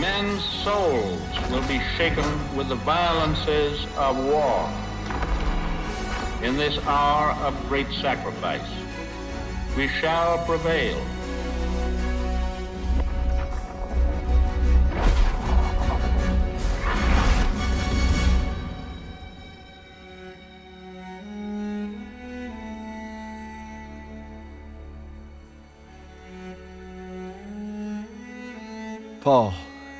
Men's souls will be shaken with the violences of war. In this hour of great sacrifice, we shall prevail. Paul,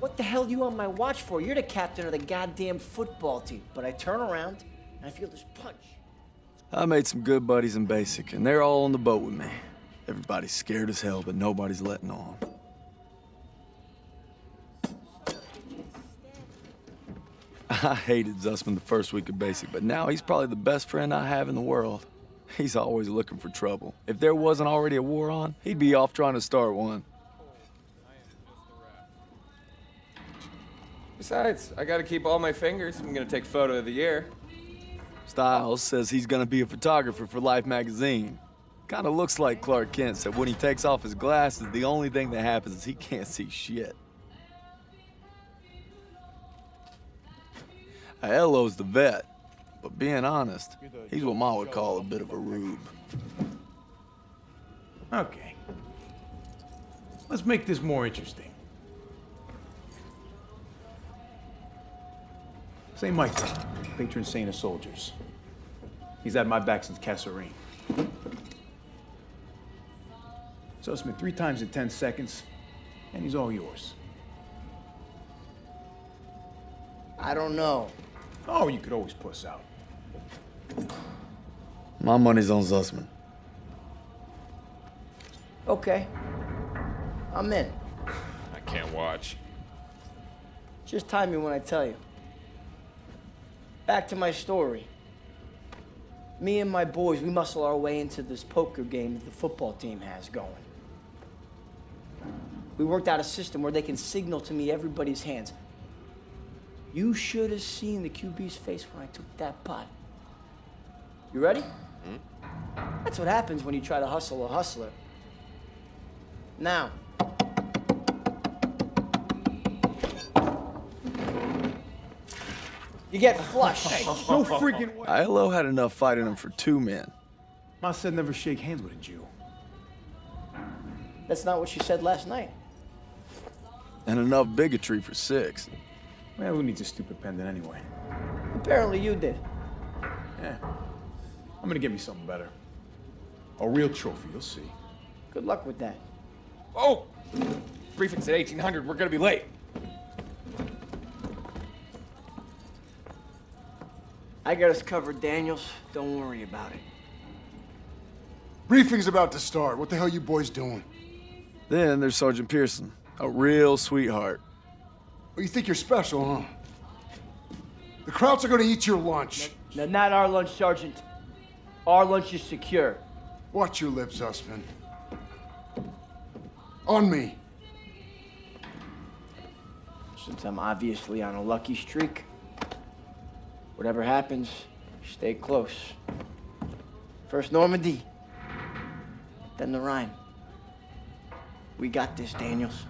what the hell you on my watch for? You're the captain of the goddamn football team. But I turn around, and I feel this punch. I made some good buddies in basic, and they're all on the boat with me. Everybody's scared as hell, but nobody's letting on. I hated Zussman the first week of basic, but now he's probably the best friend I have in the world. He's always looking for trouble. If there wasn't already a war on, he'd be off trying to start one. Besides, I gotta keep all my fingers. I'm gonna take photo of the year. Stiles says he's gonna be a photographer for Life magazine. Kinda looks like Clark Kent said when he takes off his glasses, the only thing that happens is he can't see shit. Aiello's the vet, but being honest, he's what Ma would call a bit of a rube. Okay. Let's make this more interesting. St. Michael, patron saint of soldiers. He's had my back since Kasserine. Zussman three times in 10 seconds, and he's all yours. I don't know. Oh, you could always puss out. My money's on Zussman. Okay. I'm in. I can't watch. Just time me when I tell you. Back to my story. Me and my boys, we muscle our way into this poker game that the football team has going. We worked out a system where they can signal to me everybody's hands. You should have seen the QB's face when I took that pot. You ready? Hmm? That's what happens when you try to hustle a hustler. Now, you get flushed. No freaking way. Aiello had enough fight in him for two men. Ma said never shake hands with a Jew. That's not what she said last night. And enough bigotry for six. Man, who needs a stupid pendant anyway? Apparently you did. Yeah. I'm gonna get me something better. A real trophy, you'll see. Good luck with that. Oh! Briefing's at 1800. We're gonna be late. I got us covered, Daniels. Don't worry about it. Briefing's about to start. What the hell you boys doing? Then there's Sergeant Pierson, a real sweetheart. Oh, you think you're special, huh? The Krauts are gonna eat your lunch. Now, not our lunch, Sergeant. Our lunch is secure. Watch your lips, Zussman. On me. Since I'm obviously on a lucky streak, whatever happens, stay close. First Normandy, then the Rhine. We got this, Daniels.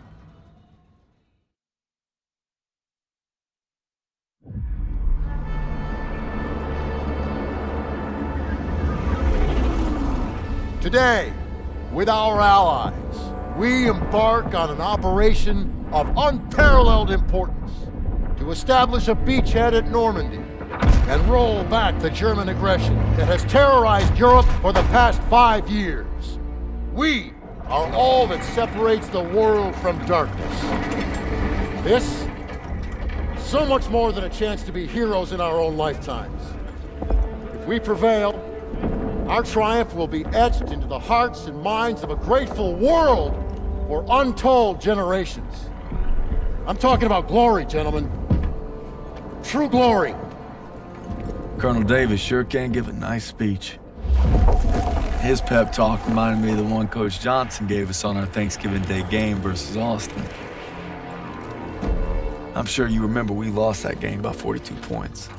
Today, with our allies, we embark on an operation of unparalleled importance to establish a beachhead at Normandy and roll back the German aggression that has terrorized Europe for the past five years. We are all that separates the world from darkness. This, so much more than a chance to be heroes in our own lifetimes. If we prevail, our triumph will be etched into the hearts and minds of a grateful world for untold generations. I'm talking about glory, gentlemen. True glory. Colonel Davis sure can give a nice speech. His pep talk reminded me of the one Coach Johnson gave us on our Thanksgiving Day game versus Austin. I'm sure you remember we lost that game by 42 points.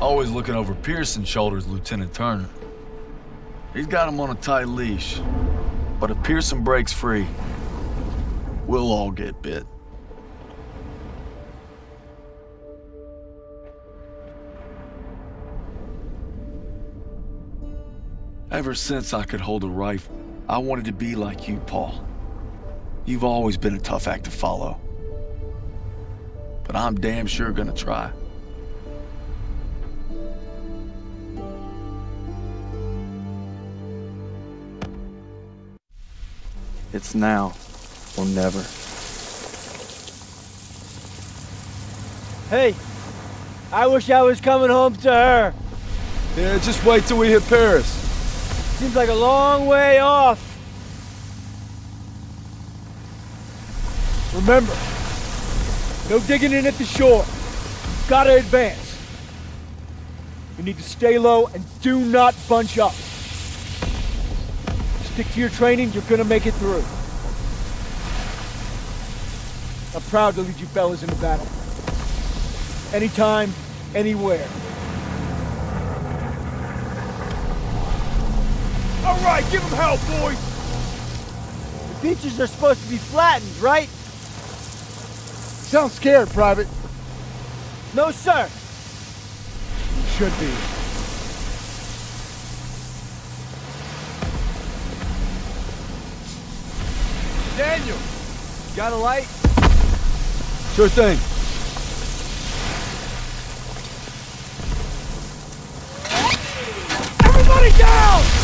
Always looking over Pierson's shoulders, Lieutenant Turner. He's got him on a tight leash. But if Pearson breaks free, we'll all get bit. Ever since I could hold a rifle, I wanted to be like you, Paul. You've always been a tough act to follow. But I'm damn sure gonna try. It's now or never. Hey, I wish I was coming home to her. Yeah, just wait till we hit Paris. Seems like a long way off. Remember, no digging in at the shore. Gotta advance. You need to stay low and do not bunch up. Stick to your training, you're gonna make it through. I'm proud to lead you fellas into battle. Anytime, anywhere. All right, give them hell, boys! The beaches are supposed to be flattened, right? Sound scared, Private. No, sir. You should be. Daniel, got a light? Sure thing. Everybody down!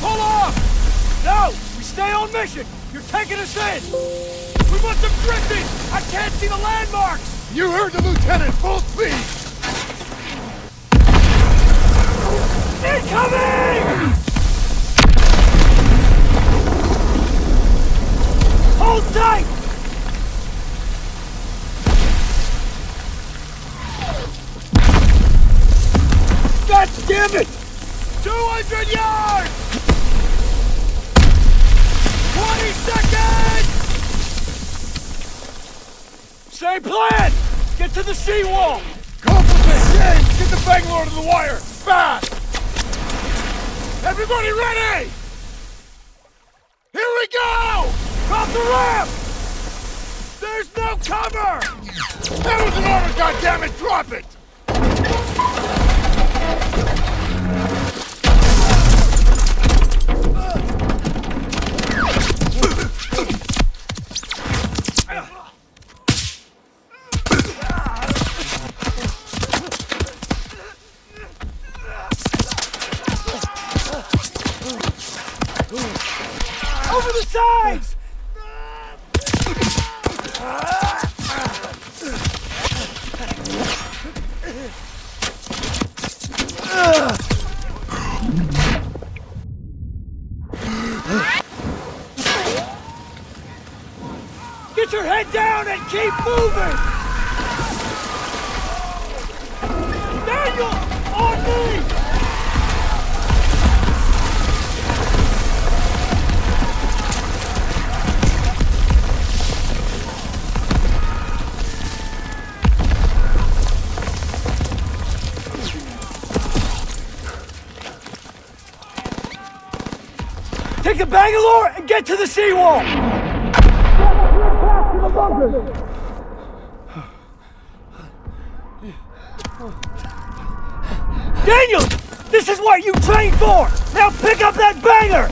Pull off! No! We stay on mission! You're taking us in! We must have drifted! I can't see the landmarks! You heard the lieutenant, full speed! Incoming! Hold tight! God damn it! 200 yards! Same plan! Get to the seawall! Compliment! James, get the Bangalore to the wire! Fast! Everybody ready! Here we go! Drop the ramp! There's no cover! That was an order, goddammit! Drop it! the sides! Get your head down and keep moving! Bangalore and get to the seawall! Daniel! This is what you trained for! Now pick up that banger!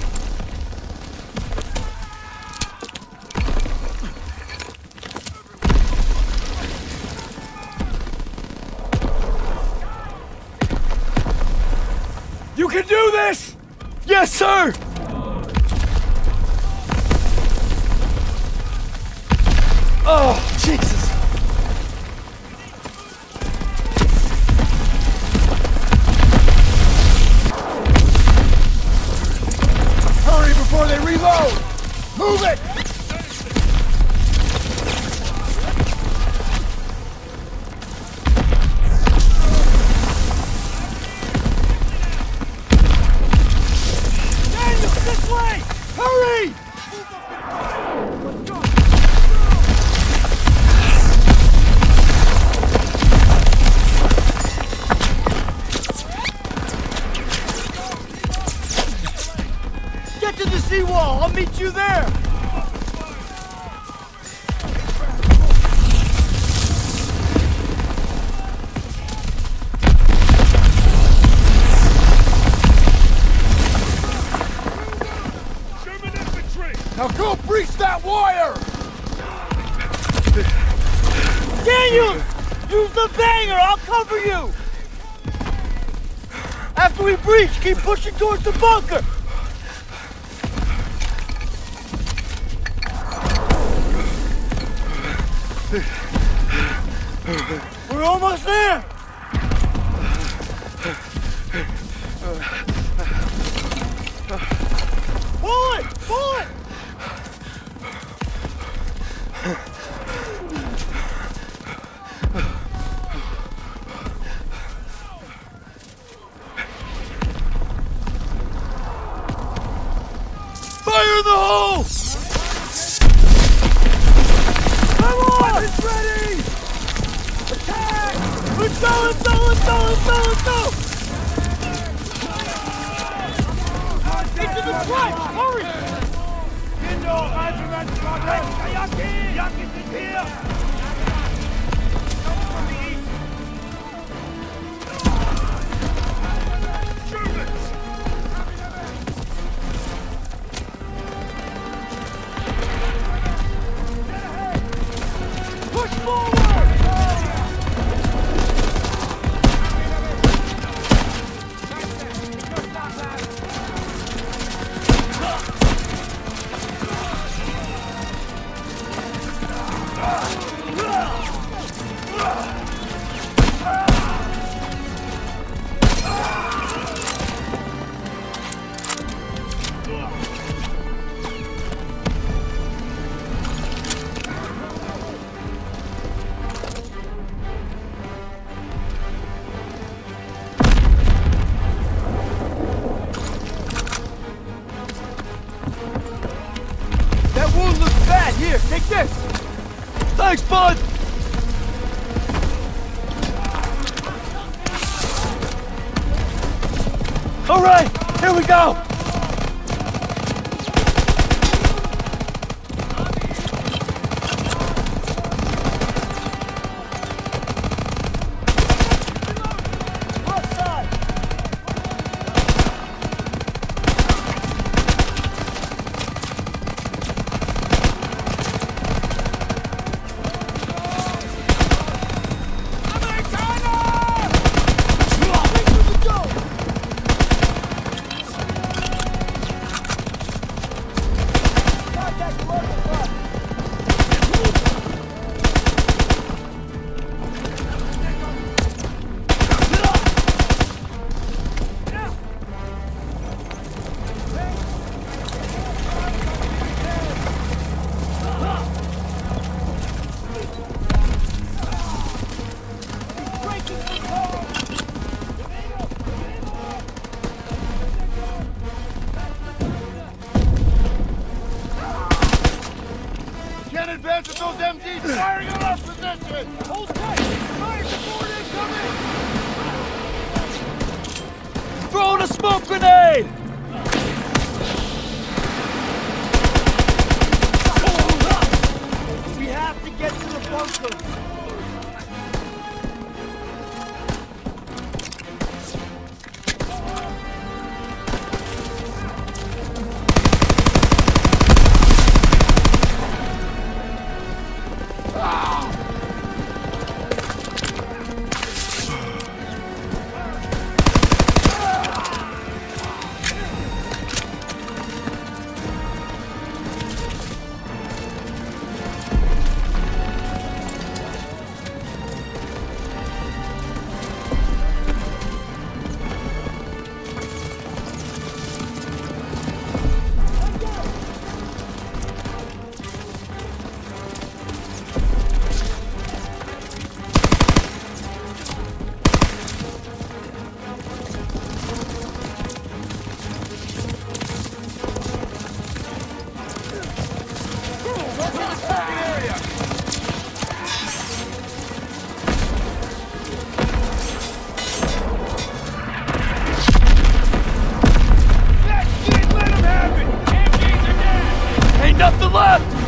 pushing towards the bunker!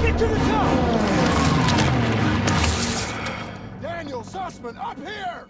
Get to the top! Daniel, Zussman, up here!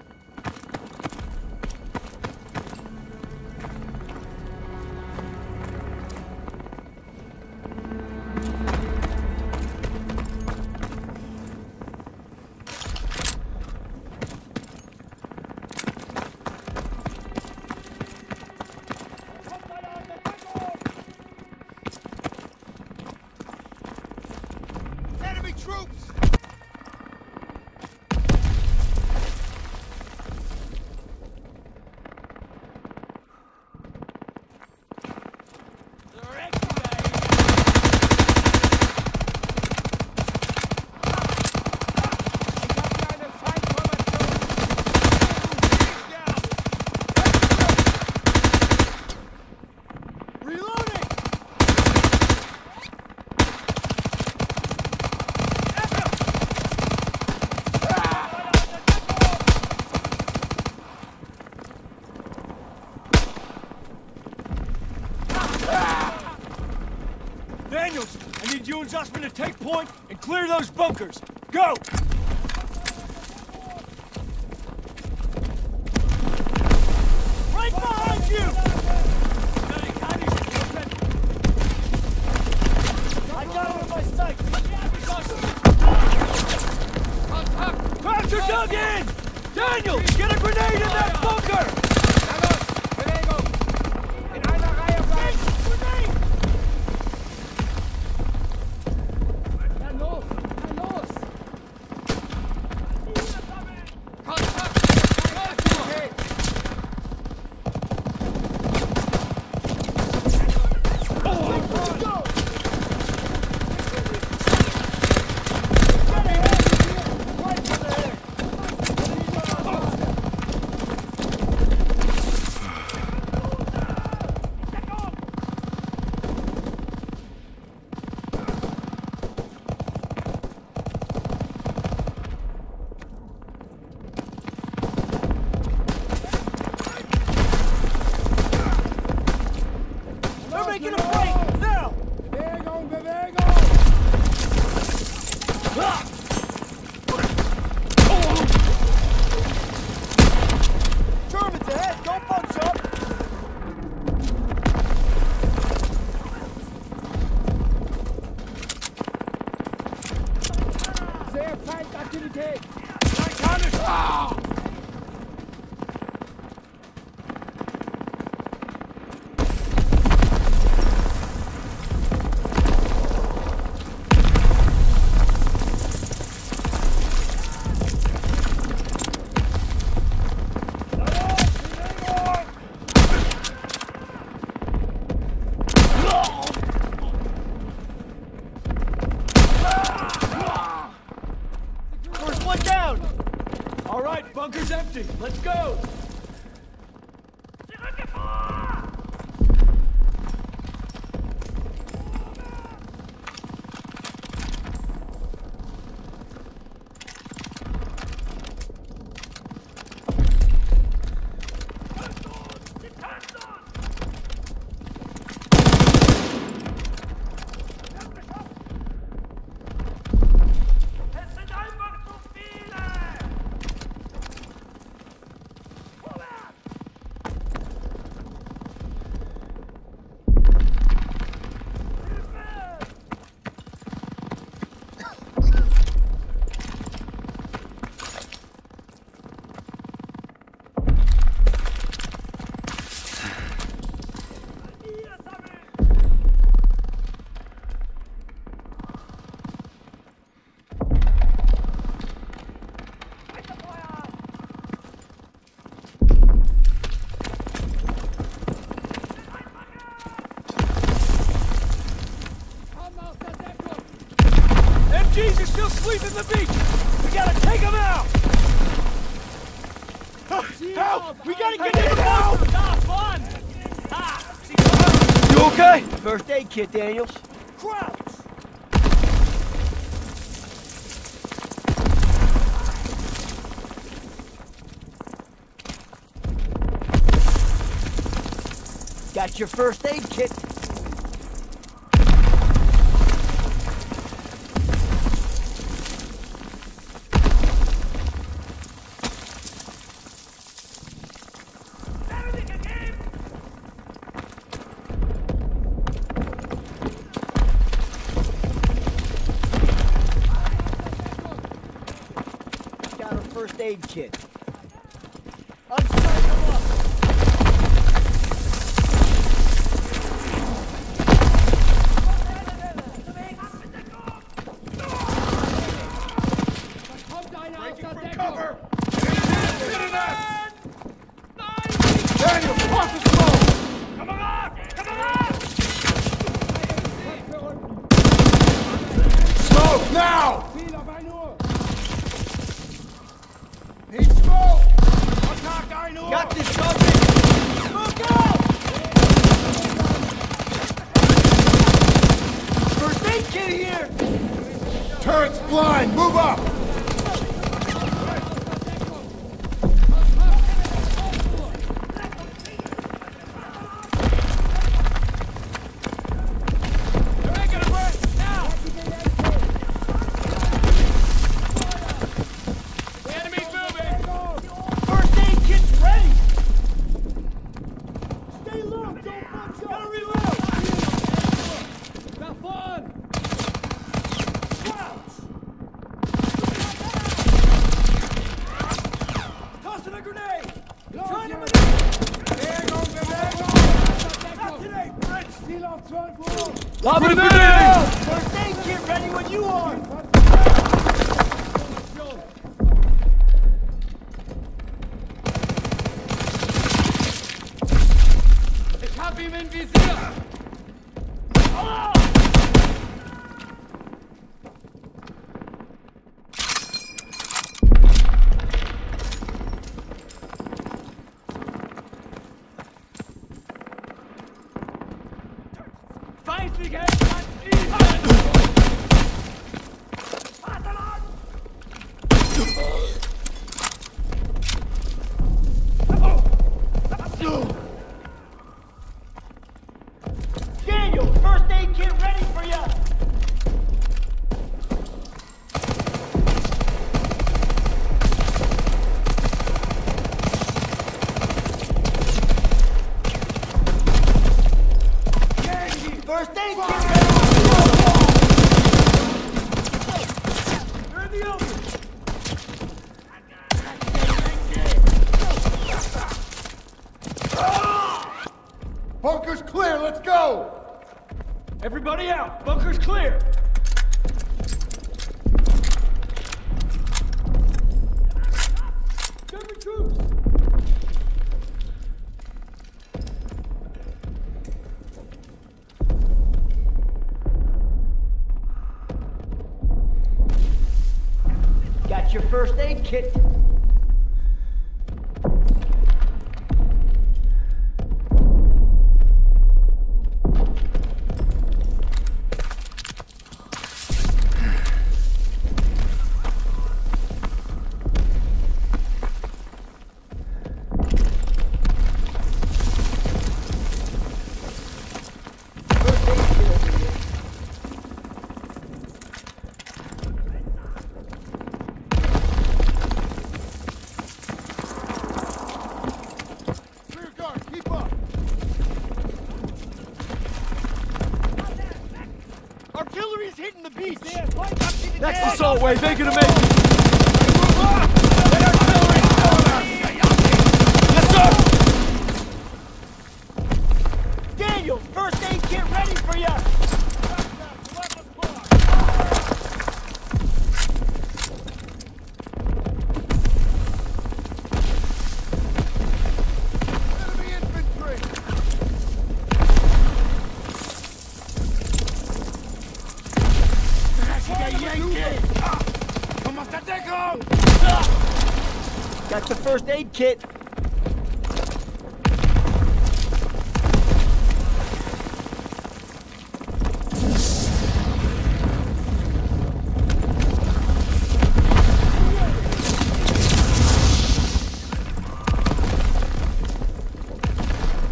Go! here, Daniels. Got your first aid kit. kid. Unstoppable! fleißige Expansive! That's the salt wave. They're going to make it. kit.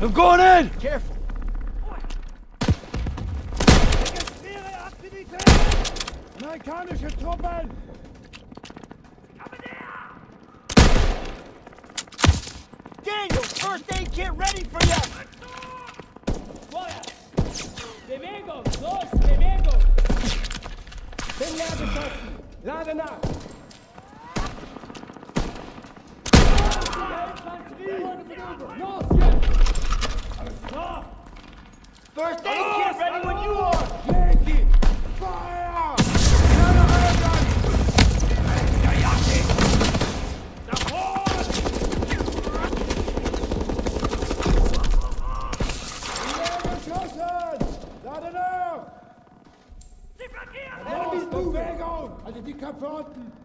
I'm going in! Careful! Bewegung! Also die Kapotten!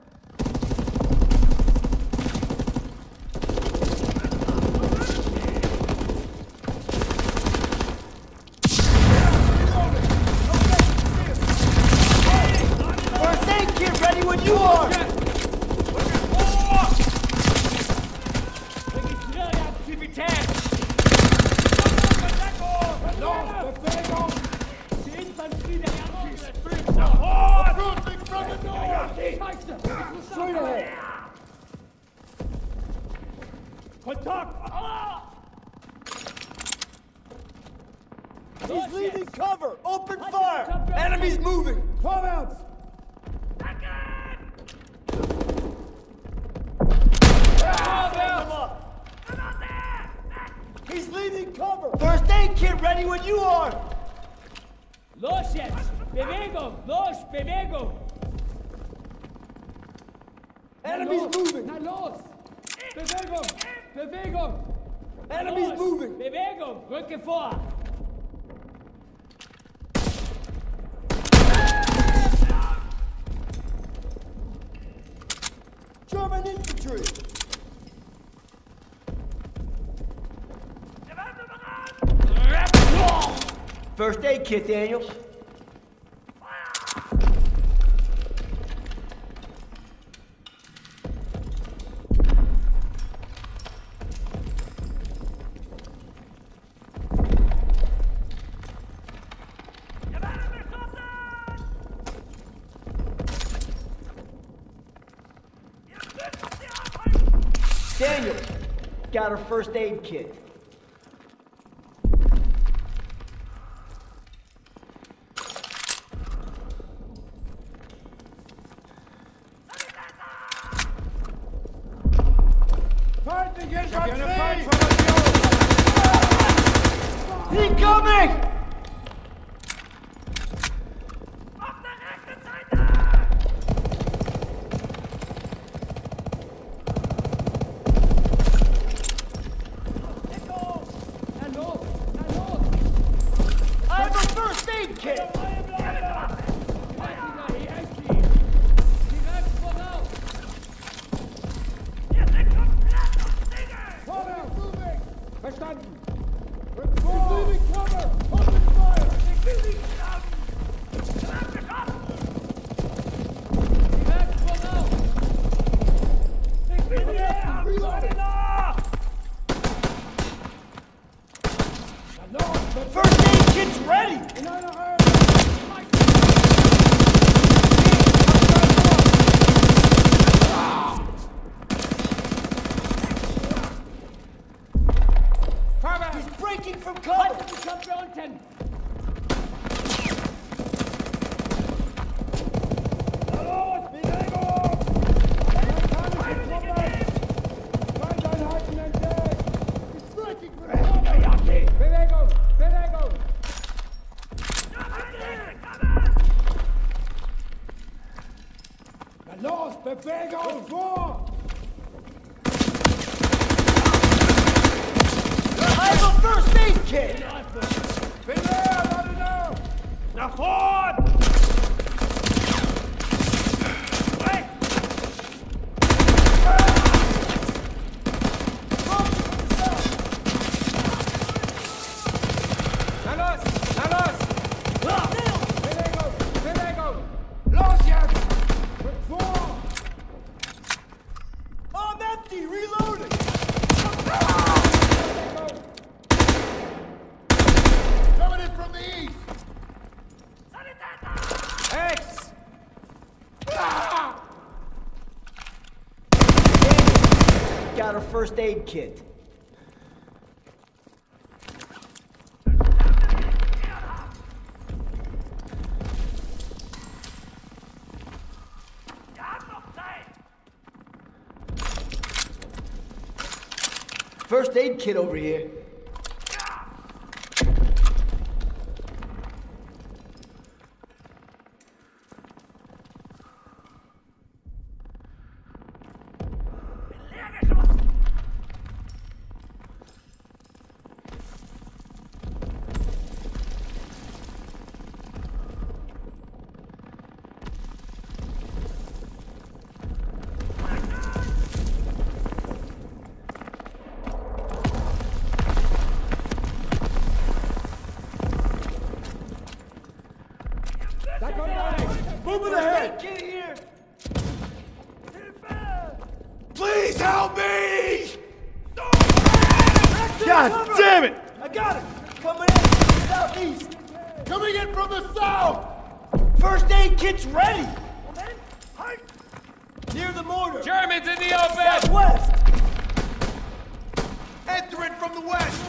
kid, Daniels. Daniels, got her first aid kit. Bewegung vor! I have first aid kit! Bin there, Nach vorn! Kit. First aid kit over here. Moving ahead! Get here! Please help me! God damn it! I got it! Coming in from the southeast! Coming in from the south! First aid kit's ready! Near the mortar! Germans in the open! Southwest! Entering from the west!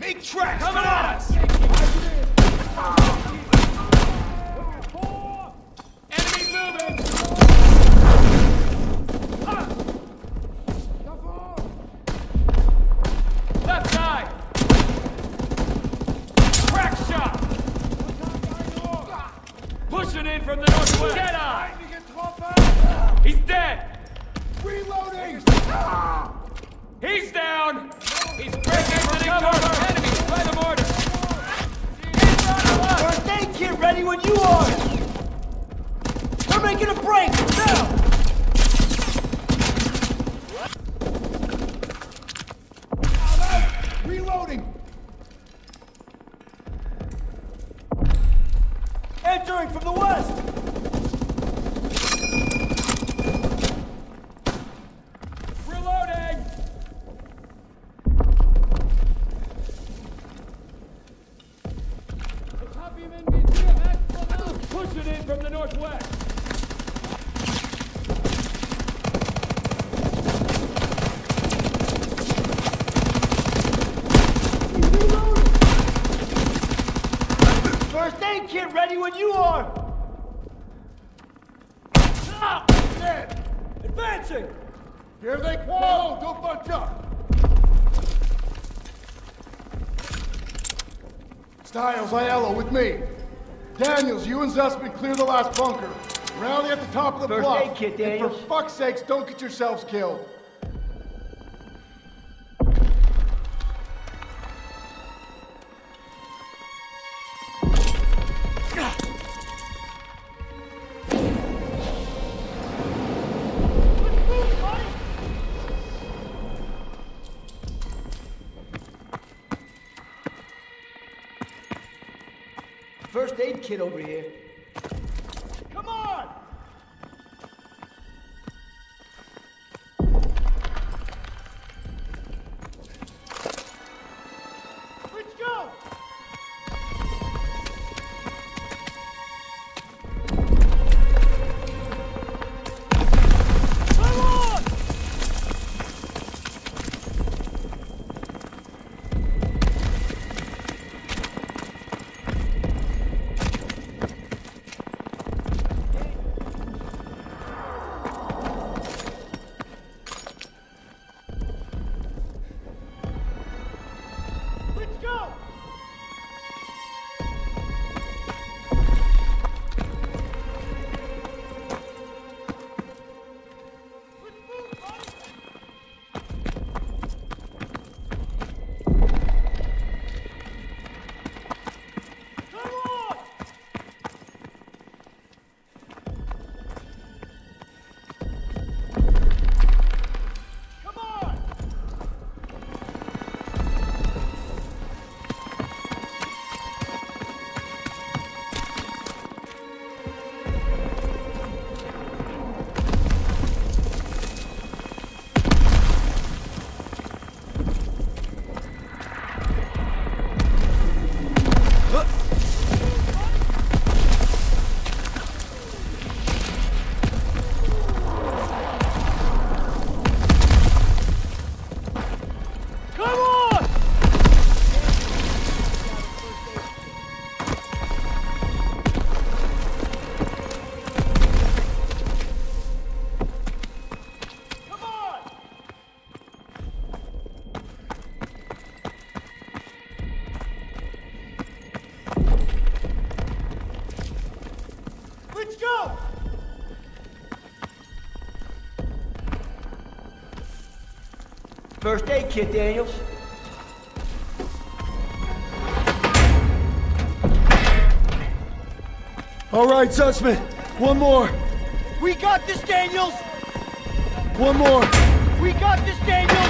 Make tracks! Coming at us! Kit ready when you are! We're making a break! Advancing! Here they come! Don't bunch up! Stiles, Aiello, with me. Daniels, you and Zussman clear the last bunker. Rally at the top of the First bluff. aid kit, And for fuck's sakes, don't get yourselves killed. Kit over here. Hey, Kid Daniels. All right, Zussman. One more. We got this, Daniels! One more. We got this, Daniels!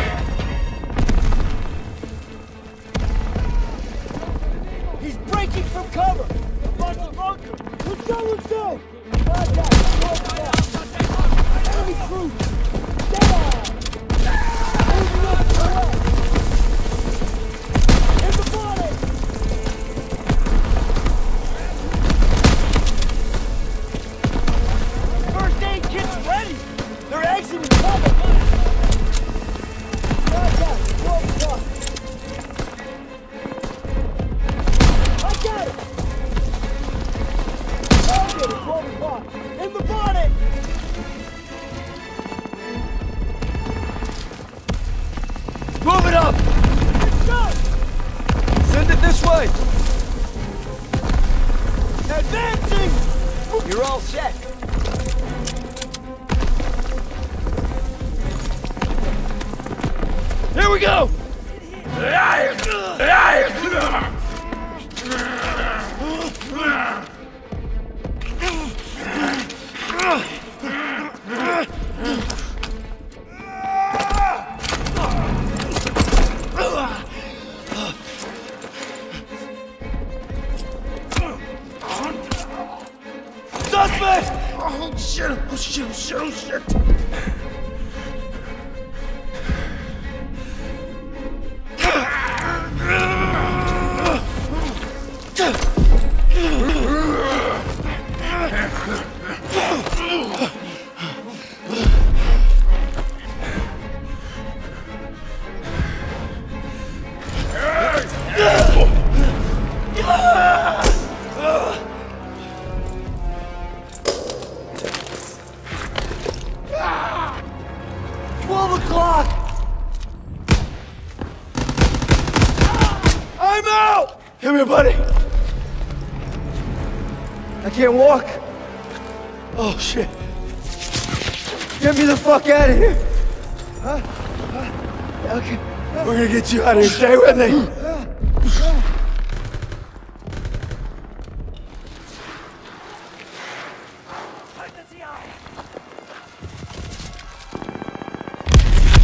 We're gonna get you out of here. Stay with me.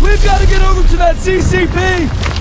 We've got to get over to that CCP!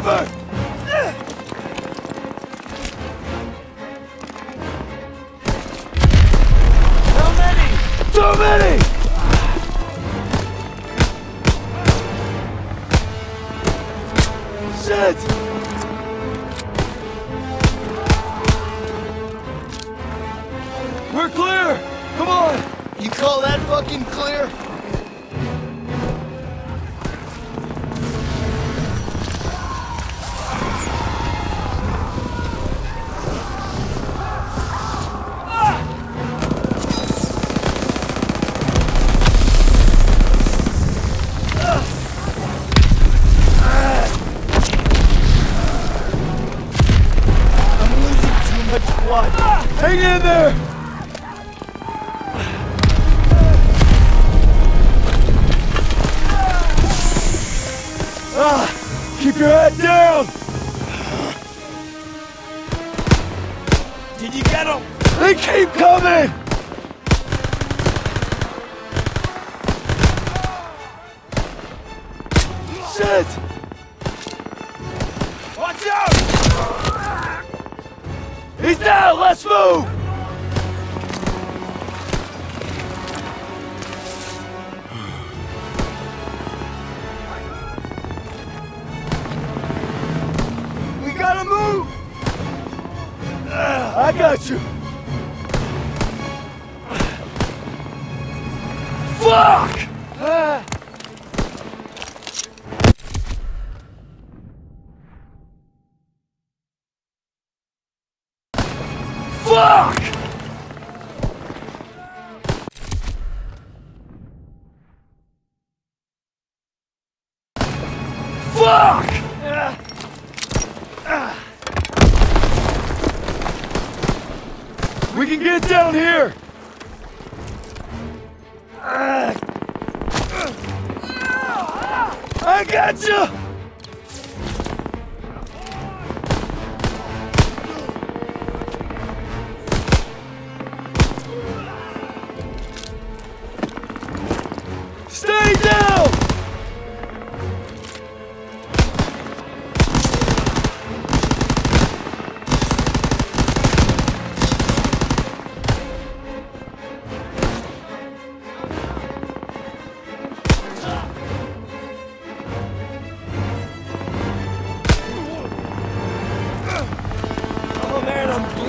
Cover! Ah, keep your head down! Did you get him? They keep coming! Shit! Watch out! He's down! Let's move!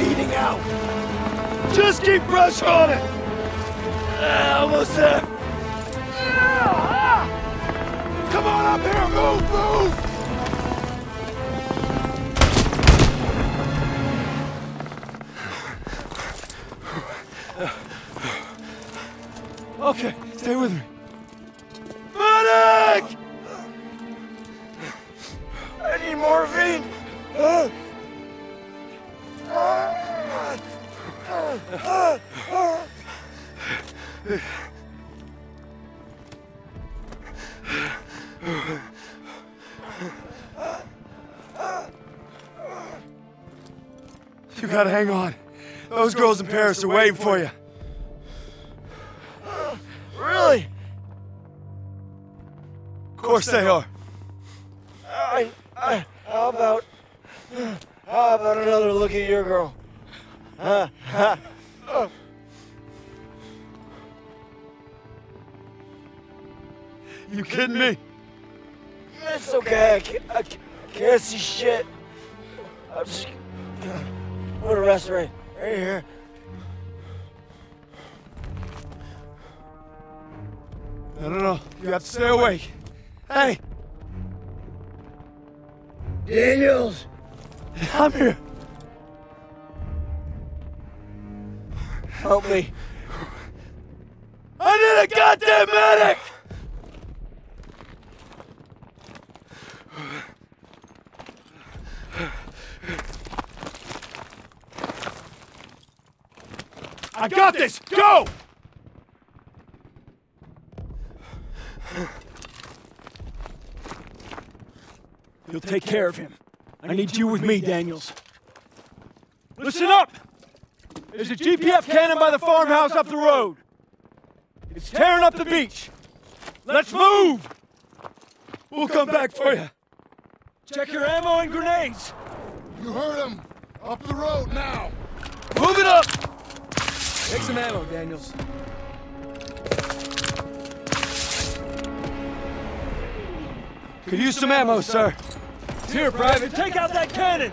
Bleeding out. Just keep pressure on it. Ah, almost there. Come on up here, move, move. Okay, stay with me. Paris are waiting for you. Really? Of course they are. I, I, how about, how about another look at your girl? Huh? Huh? Oh. You kidding me? It's okay. I can't, I can't, see shit. I'm just. Put a rest right, right here. No, no, no. You have to stay awake. Hey, Daniels! I'm here. Help me. I need a goddamn medic! I got this! Go! You'll take care of him. I need you with me, Daniels. Listen up! There's a GPF cannon by the farmhouse up the road. It's tearing up the beach. Let's move! We'll come back for you. Check your ammo and grenades. You heard him! Up the road now! Move it up! Take some ammo, Daniels. Could use some ammo, sir. Here, Private, take out that cannon!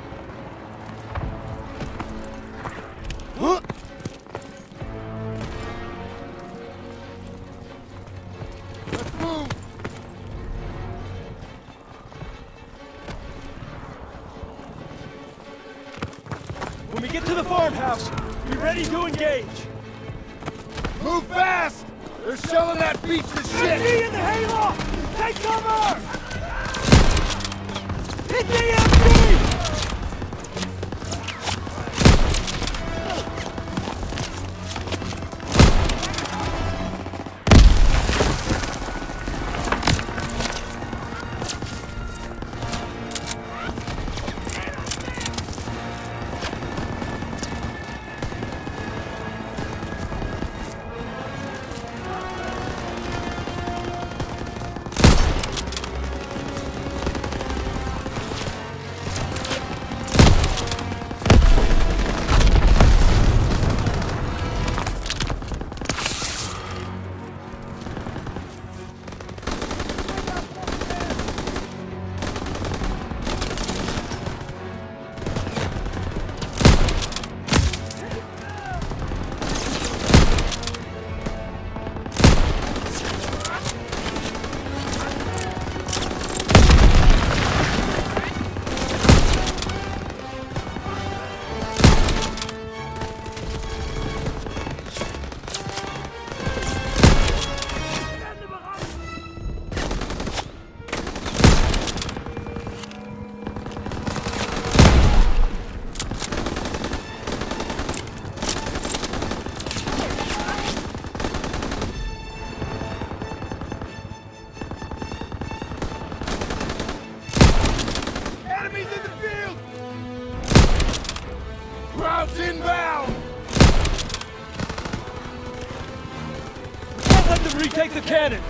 cannon!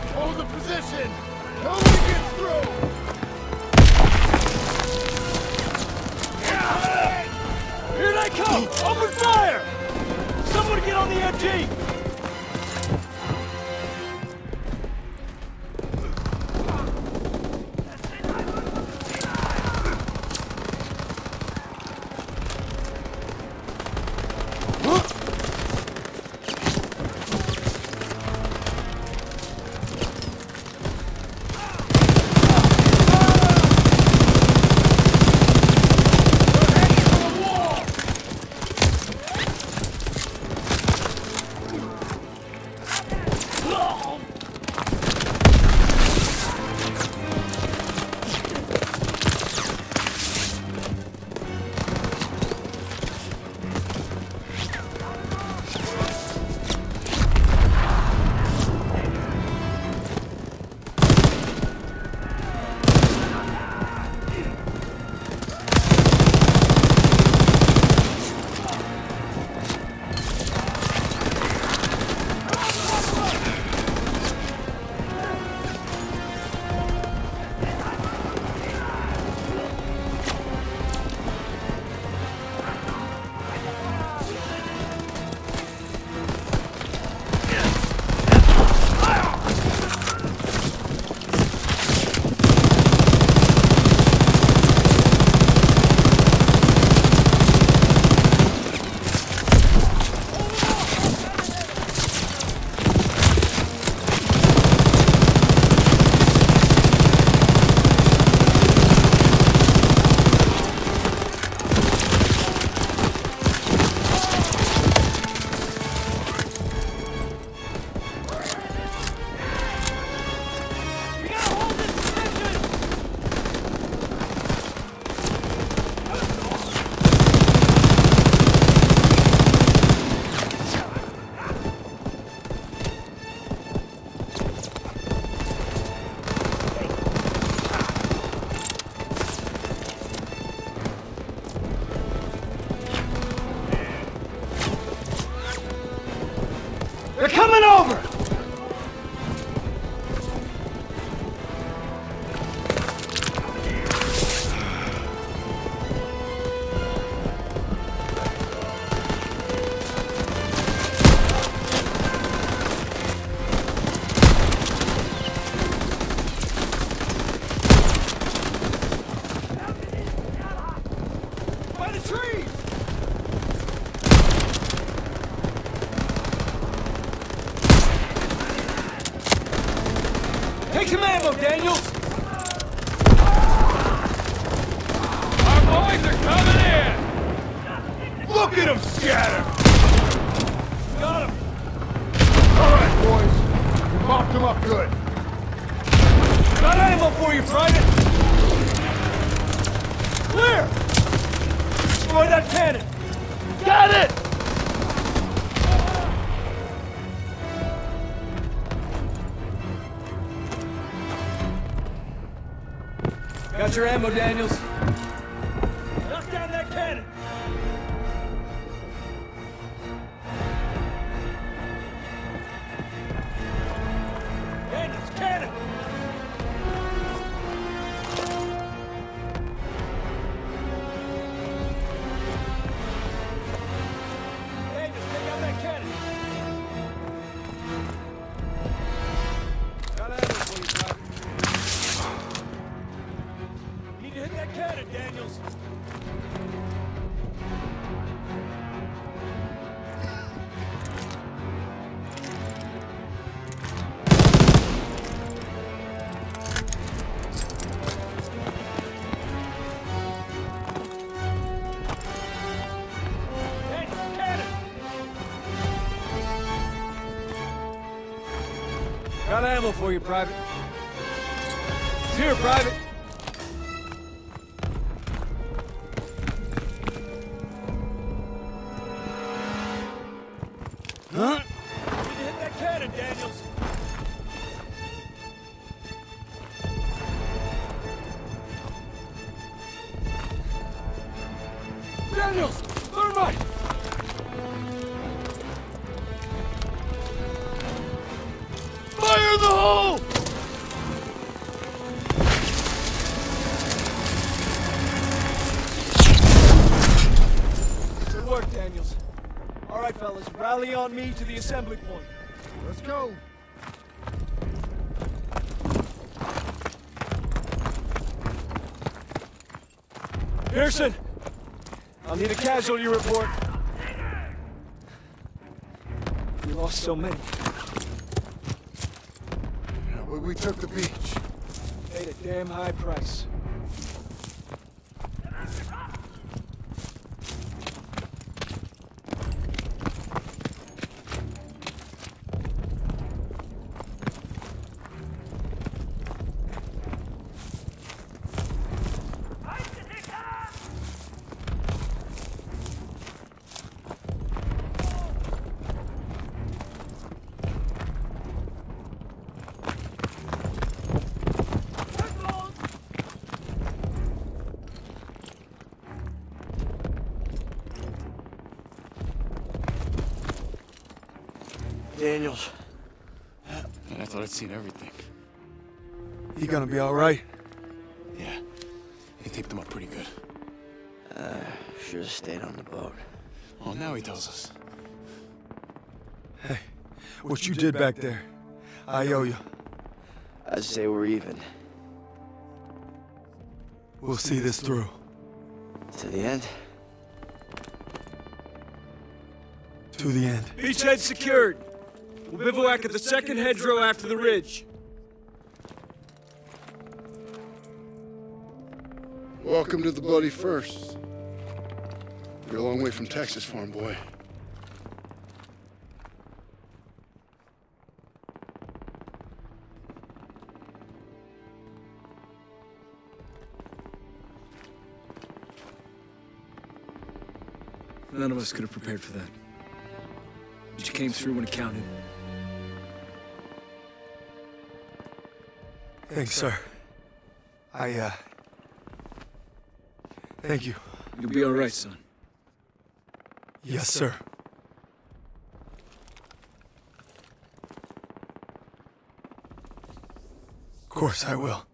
They're coming over! your ammo, Daniels. Got ammo for you, Private. It's here, Private. On me to the assembly point. Let's go. Pierson, I'll need a casualty report. We lost so many. We, we took the beach. Paid a damn high price. Daniels. Man, I thought I'd seen everything. You gonna be all right? Yeah. He taped them up pretty good. Uh, should have stayed on the boat. Oh, now he tells us. Hey, what you did back there, I owe you. I'd say we're even. We'll see this through. To the end? To the end. Beachhead secured. We'll bivouac at the second hedgerow after the ridge. Welcome to the Bloody First. You're a long way from Texas, farm boy. None of us could have prepared for that. But you came through when it counted. Thanks, sir. I, uh... Thank you. You'll be all right, son. Yes, sir. Of course I will.